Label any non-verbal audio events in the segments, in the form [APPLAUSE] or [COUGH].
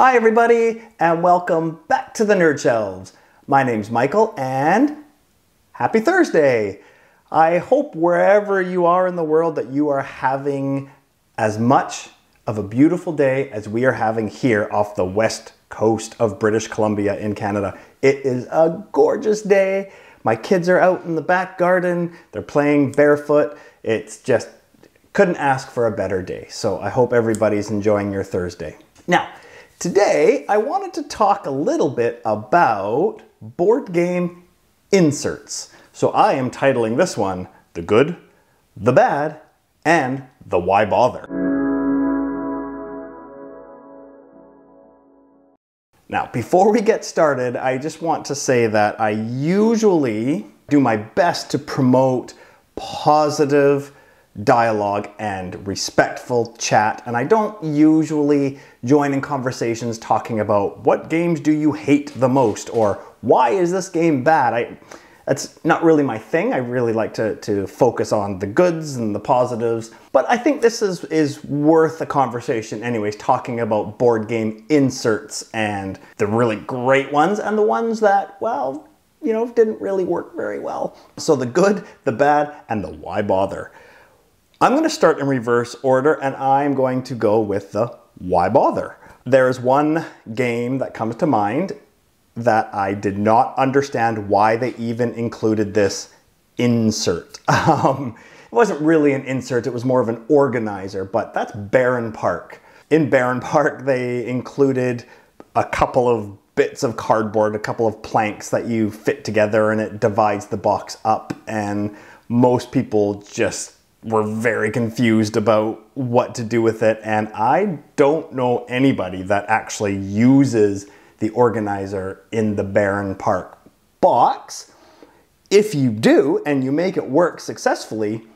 Hi everybody and welcome back to the Nerd Shelves. My name's Michael and happy Thursday. I hope wherever you are in the world that you are having as much of a beautiful day as we are having here off the west coast of British Columbia in Canada. It is a gorgeous day. My kids are out in the back garden. They're playing barefoot. It's just couldn't ask for a better day. So I hope everybody's enjoying your Thursday. Now, today I wanted to talk a little bit about board game inserts. So I am titling this one The Good, the Bad, and the Why Bother. Now, before we get started, I just want to say that I usually do my best to promote positive dialogue and respectful chat, and I don't usually join in conversations talking about what games do you hate the most or why is this game bad. I, that's not really my thing. I really like to, to focus on the goods and the positives. But I think this is, is worth a conversation anyways, talking about board game inserts and the really great ones and the ones that, well, you know, didn't really work very well. So the good, the bad, and the why bother. I'm going to start in reverse order and I'm going to go with the why bother. There is one game that comes to mind that I did not understand why they even included this insert. [LAUGHS] Um, it wasn't really an insert, it was more of an organizer, but that's Bärenpark. In Bärenpark, they included a couple of bits of cardboard, a couple of planks that you fit together and it divides the box up and most people just were very confused about what to do with it and I don't know anybody that actually uses the organizer in the Bärenpark box. If you do and you make it work successfully,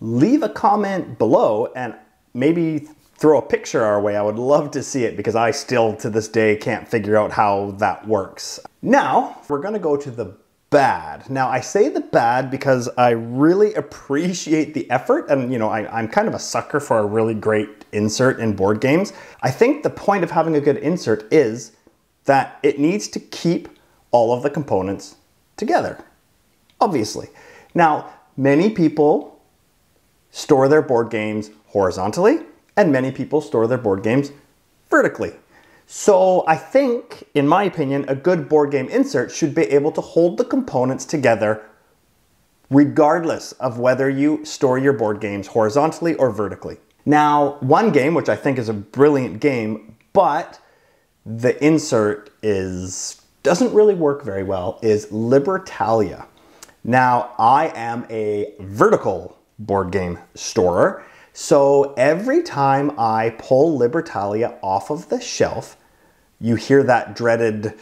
leave a comment below and maybe throw a picture our way. I would love to see it because I still to this day can't figure out how that works. Now, we're gonna go to the bad. Now, I say the bad because I really appreciate the effort and you know, I, am kind of a sucker for a really great insert in board games. I think the point of having a good insert is that it needs to keep all of the components together, obviously. Now, many people store their board games horizontally, and many people store their board games vertically. So I think, in my opinion, a good board game insert should be able to hold the components together regardless of whether you store your board games horizontally or vertically. Now, one game, which I think is a brilliant game, but the insert is doesn't really work very well is Libertalia. Now, I am a vertical board game storer, so every time I pull Libertalia off of the shelf, you hear that dreaded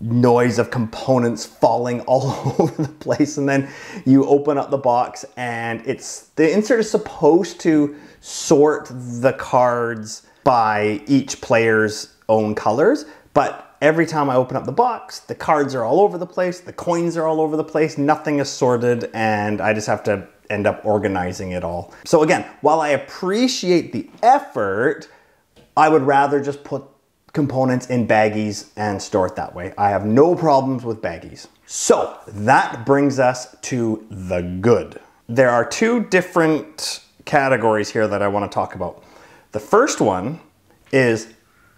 noise of components falling [LAUGHS] all over the place and then you open up the box and it's the insert is supposed to sort the cards by each player's own colors, but every time I open up the box, the cards are all over the place, the coins are all over the place, nothing is sorted, and I just have to end up organizing it all. So again, while I appreciate the effort, I would rather just put components in baggies and store it that way. I have no problems with baggies. So that brings us to the good. There are two different categories here that I want to talk about. The first one is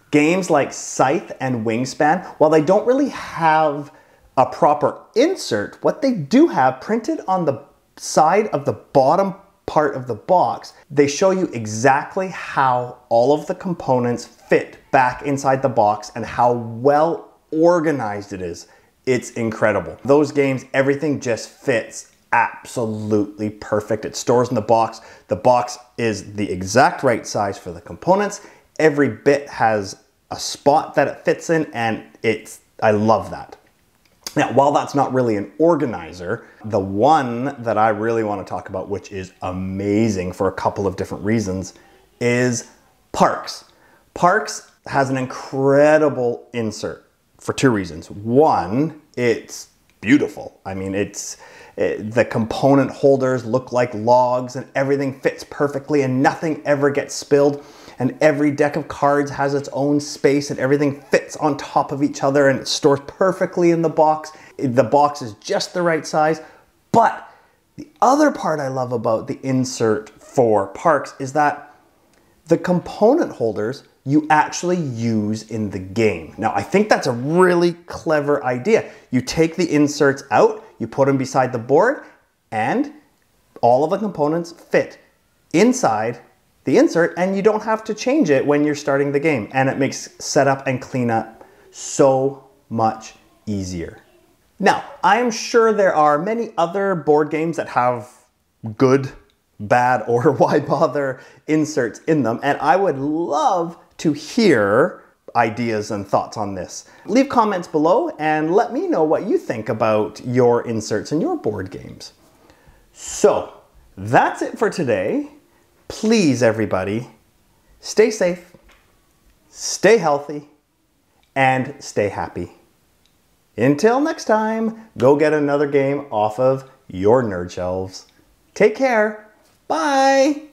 Games like Scythe and Wingspan, while they don't really have a proper insert, what they do have printed on the side of the bottom part of the box, they show you exactly how all of the components fit back inside the box and how well organized it is. It's incredible. Those games, everything just fits absolutely perfect. It stores in the box. The box is the exact right size for the components. Every bit has a spot that it fits in and it's, I love that. Now, while that's not really an organizer, the one that I really want to talk about, which is amazing for a couple of different reasons, is Parks. Parks has an incredible insert for two reasons. One, it's beautiful. I mean, it's it, the component holders look like logs and everything fits perfectly and nothing ever gets spilled. And every deck of cards has its own space and everything fits on top of each other and it stores perfectly in the box. The box is just the right size. But the other part I love about the insert for parks is that the component holders you actually use in the game. Now, I think that's a really clever idea. You take the inserts out, you put them beside the board, and all of the components fit inside the insert and you don't have to change it when you're starting the game. And it makes setup and cleanup so much easier. Now, I am sure there are many other board games that have good, bad, [LAUGHS] or why bother inserts in them, and I would love to hear ideas and thoughts on this. Leave comments below and let me know what you think about your inserts in your board games. So, that's it for today. Please, everybody, stay safe, stay healthy, and stay happy. Until next time, go get another game off of your nerd shelves. Take care. Bye.